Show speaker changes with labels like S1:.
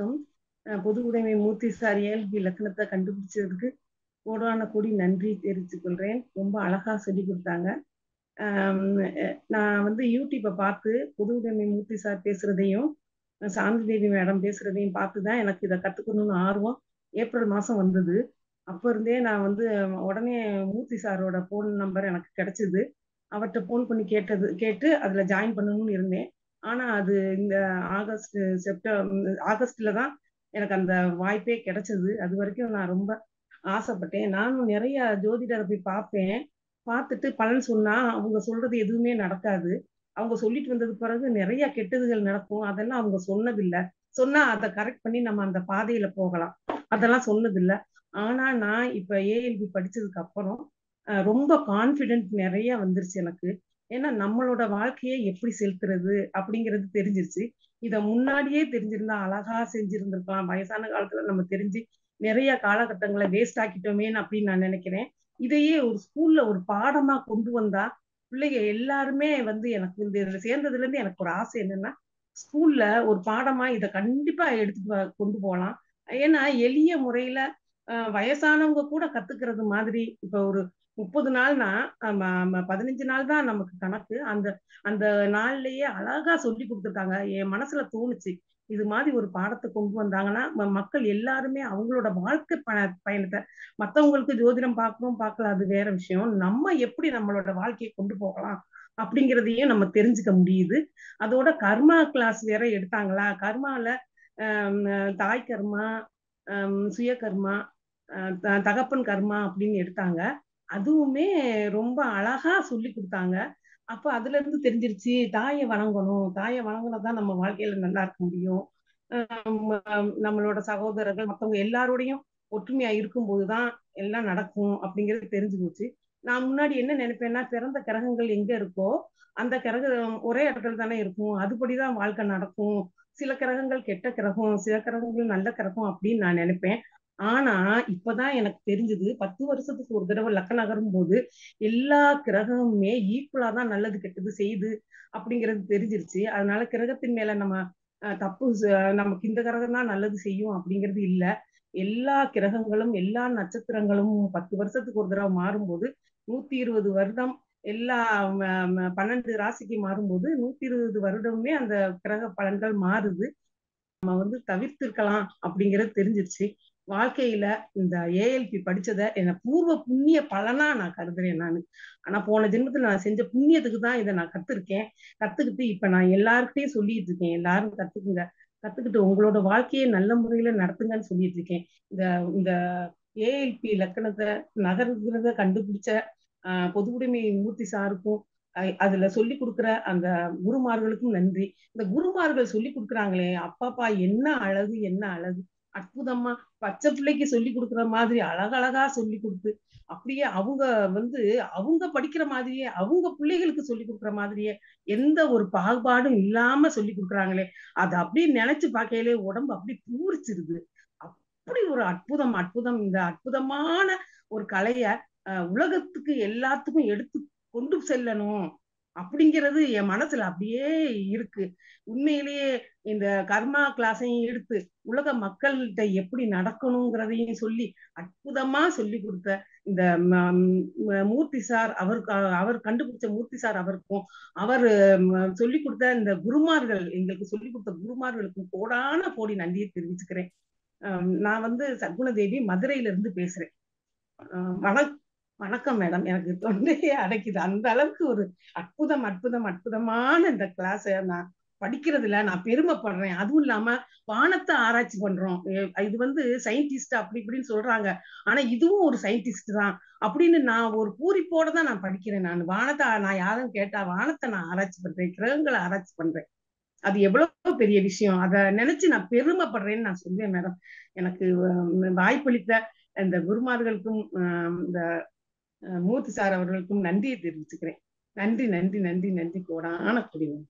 S1: வணக்கம். பொது உடைமை மூர்த்தி சார் ஏஎல்பி இலக்கணத்தை கண்டுபிடிச்சதுக்கு கோடான கூடி நன்றி தெரிவித்துக்கொள்கிறேன் ரொம்ப அழகா சொல்லி கொடுத்தாங்க. நான் வந்து யூடியூப்பை பார்த்து பொது உடைமை மூர்த்தி சார் பேசுறதையும் சாந்தி தேவி மேடம் பேசுறதையும் பார்த்து தான் எனக்கு இதை கத்துக்கணும்னு ஆர்வம். ஏப்ரல் மாசம் வந்தது. அப்ப இருந்தே நான் வந்து உடனே மூர்த்தி சாரோட ஃபோன் நம்பர் எனக்கு கிடைச்சது. அவர்கிட்ட ஃபோன் பண்ணி கேட்டது கேட்டு அதுல ஜாயின் பண்ணணும்னு இருந்தேன். ஆனா அது இந்த ஆகஸ்ட் செப்டம்பர் ஆகஸ்ட்ல தான் எனக்கு அந்த வாய்ப்பே கிடைச்சது. அது வரைக்கும் நான் ரொம்ப ஆசைப்பட்டேன். நானும் நிறைய ஜோதிடரை போய் பார்ப்பேன். பார்த்துட்டு பலன் சொன்னா அவங்க சொல்றது எதுவுமே நடக்காது. அவங்க சொல்லிட்டு வந்தது பிறகு நிறைய கெட்டதுகள் நடக்கும். அதெல்லாம் அவங்க சொன்னதில்லை. சொன்னா அதை கரெக்ட் பண்ணி நம்ம அந்த பாதையில போகலாம். அதெல்லாம் சொன்னதில்லை. ஆனா நான் இப்ப ஏஎல்பி படிச்சதுக்கு அப்புறம் ரொம்ப கான்பிடென்ட் நிறைய வந்துருச்சு எனக்கு. ஏன்னா நம்மளோட வாழ்க்கையை எப்படி செலுத்துறது அப்படிங்கிறது தெரிஞ்சிருச்சு. இத முன்னாடியே தெரிஞ்சிருந்தா அழகா செஞ்சிருந்திருக்கலாம். வயசான காலத்துல நம்ம தெரிஞ்சு நிறைய காலகட்டங்களை வேஸ்ட் ஆக்கிட்டோமேன்னு அப்படின்னு நான் நினைக்கிறேன். இதையே ஒரு ஸ்கூல்ல ஒரு பாடமா கொண்டு வந்தா பிள்ளைங்க எல்லாருமே வந்து எனக்கு இந்த இதுல சேர்ந்ததுல இருந்து எனக்கு ஒரு ஆசை என்னன்னா ஸ்கூல்ல ஒரு பாடமா இதை கண்டிப்பா எடுத்துட்டு கொண்டு போகலாம் ஏன்னா எளிய முறையில வயசானவங்க கூட கத்துக்கிறது மாதிரி இப்ப ஒரு முப்பது நாள்னா பதினஞ்சு நாள் தான் நமக்கு கணக்கு. அந்த அந்த நாள்லயே அழகா சொல்லி கொடுத்துருக்காங்க. என் மனசுல தோணுச்சு இது மாதிரி ஒரு பாடத்தை கொண்டு வந்தாங்கன்னா ம- மக்கள் எல்லாருமே அவங்களோட வாழ்க்கை ப- பயணத்தை மத்தவங்களுக்கு ஜோதிடம் பார்க்கணும் பார்க்கல அது வேற விஷயம். நம்ம எப்படி நம்மளோட வாழ்க்கையை கொண்டு போகலாம் அப்படிங்கிறதையும் நம்ம தெரிஞ்சுக்க முடியுது. அதோட கர்மா கிளாஸ் வேற எடுத்தாங்களா? கர்மால தாய் கர்மா சுய கர்மா த- தகப்பன் கர்மா அப்படின்னு எடுத்தாங்க. அதுவுமே ரொம்ப அழகா சொல்லி கொடுத்தாங்க. அப்ப அதுல இருந்து தெரிஞ்சிருச்சு தாயை வணங்கணும். தாயை வணங்கினதான் நம்ம வாழ்க்கையில நல்லா இருக்க முடியும். ஆஹ் நம்மளோட சகோதரர்கள் மத்தவங்க எல்லாரோடையும் ஒற்றுமையா இருக்கும்போதுதான் எல்லாம் நடக்கும் அப்படிங்கிறது தெரிஞ்சு போச்சு நான் முன்னாடி என்ன நினைப்பேன்னா பிறந்த கிரகங்கள் எங்க இருக்கோ அந்த கிரகம் ஒரே இடத்துல தானே இருக்கும். அதுபடிதான் வாழ்க்கை நடக்கும். சில கிரகங்கள் கெட்ட கிரகம் சில கிரகங்கள் நல்ல கிரகம் அப்படின்னு நான் நினைப்பேன். ஆனா இப்பதான் எனக்கு தெரிஞ்சது பத்து வருஷத்துக்கு ஒரு தடவை லக்க நகரும் போது எல்லா கிரகமுமே ஈக்குவலா தான் நல்லது கெட்டது செய்யுது அப்படிங்கிறது தெரிஞ்சிருச்சு. அதனால கிரகத்தின் மேல நம்ம அஹ், தப்பு நமக்கு இந்த கிரகம் தான் நல்லது செய்யும் அப்படிங்கிறது இல்ல. எல்லா கிரகங்களும் எல்லா நட்சத்திரங்களும் பத்து வருஷத்துக்கு ஒரு தடவை மாறும்போது நூத்தி இருபது வருடம் எல்லா பன்னெண்டு ராசிக்கு மாறும்போது நூத்தி இருபது வருடமுமே அந்த கிரக பலன்கள் மாறுது. நம்ம வந்து தவிர்த்திருக்கலாம் அப்படிங்கிறது தெரிஞ்சிருச்சு. வாழ்க்கையில இந்த ஏஎல்பி படிச்சதை என்ன பூர்வ புண்ணிய பலனா நான் கருதுறேன் நான். ஆனா போன ஜென்மத்துல நான் செஞ்ச புண்ணியத்துக்கு தான் இதை நான் கத்துருக்கேன். கத்துக்கிட்டு இப்ப நான் எல்லாருக்கிட்டையும் சொல்லிட்டு இருக்கேன் எல்லாரும் கத்துக்குங்க. கத்துக்கிட்டு உங்களோட வாழ்க்கையை நல்ல முறையில நடத்துங்கன்னு சொல்லிட்டு இருக்கேன் இந்த இந்த ஏஎல்பி லக்கணத்தை நகர்கிறத கண்டுபிடிச்ச ஆஹ் பொதுவுடைமை மூர்த்தி சாருக்கும் அஹ் அதுல சொல்லி கொடுக்குற அந்த குருமார்களுக்கும் நன்றி. இந்த குருமார்கள் சொல்லி கொடுக்குறாங்களே அப்பாப்பா என்ன அழகு என்ன அழகு. அற்புதமா பச்சை பிள்ளைக்கு சொல்லி கொடுக்குற மாதிரி அழகழகா சொல்லி கொடுத்து அப்படியே அவங்க வந்து அவங்க படிக்கிற மாதிரியே அவங்க பிள்ளைகளுக்கு சொல்லி கொடுக்குற மாதிரியே எந்த ஒரு பாகுபாடும் இல்லாம சொல்லி கொடுக்குறாங்களே அது அப்படியே நினைச்சு பார்க்கையிலே உடம்பு அப்படி பூரிச்சிருது. அப்படி ஒரு அற்புதம் அற்புதம் இந்த அற்புதமான ஒரு கலைய உலகத்துக்கு எல்லாத்துக்கும் எடுத்து கொண்டு செல்லணும். அப்படிங்கிறது என் மனசுல அப்படியே இருக்கு. உண்மையிலேயே இந்த கர்மா கிளாஸையும் எடுத்து உலக மக்கள்கிட்ட எப்படி நடக்கணுங்கிறதையும் சொல்லி அற்புதமா சொல்லி கொடுத்த இந்த மூர்த்தி சார் அவருக்கு அவர் கண்டுபிடிச்ச மூர்த்தி சார் அவருக்கும் அவர் சொல்லி கொடுத்த இந்த குருமார்கள் எங்களுக்கு சொல்லி கொடுத்த குருமார்களுக்கும் கோடான கோடி நன்றியை தெரிவிச்சுக்கிறேன். நான் வந்து சத்குணதேவி மதுரையில இருந்து பேசுறேன் வணக்கம் வணக்கம் மேடம். எனக்கு தொண்டையே அடைக்குது. அந்த அளவுக்கு ஒரு அற்புதம் அற்புதம் அற்புதமான இந்த கிளாஸ் நான் படிக்கிறதுல நான் பெருமைப்படுறேன். அதுவும் இல்லாம வானத்தை ஆராய்ச்சி பண்றோம். இது வந்து சயின்டிஸ்ட் அப்படி இப்படின்னு சொல்றாங்க. ஆனா இதுவும் ஒரு சயின்டிஸ்ட் தான் அப்படின்னு நான் ஒரு பூரிப்போட தான் நான் படிக்கிறேன் நான். வானத்தை நான் யாரும் கேட்டா வானத்தை நான் ஆராய்ச்சி பண்றேன். கிரகங்களை ஆராய்ச்சி பண்றேன். அது எவ்வளவு பெரிய விஷயம். அத நினைச்சு நான் பெருமைப்படுறேன்னு நான் சொல்லுவேன் மேடம். எனக்கு வாய்ப்பளித்த இந்த குருமார்களுக்கும் இந்த மூத்து சார் அவர்களுக்கும் நன்றியை தெரிவிச்சுக்கிறேன். நன்றி நன்றி நன்றி நன்றி. கோடான குடிவன்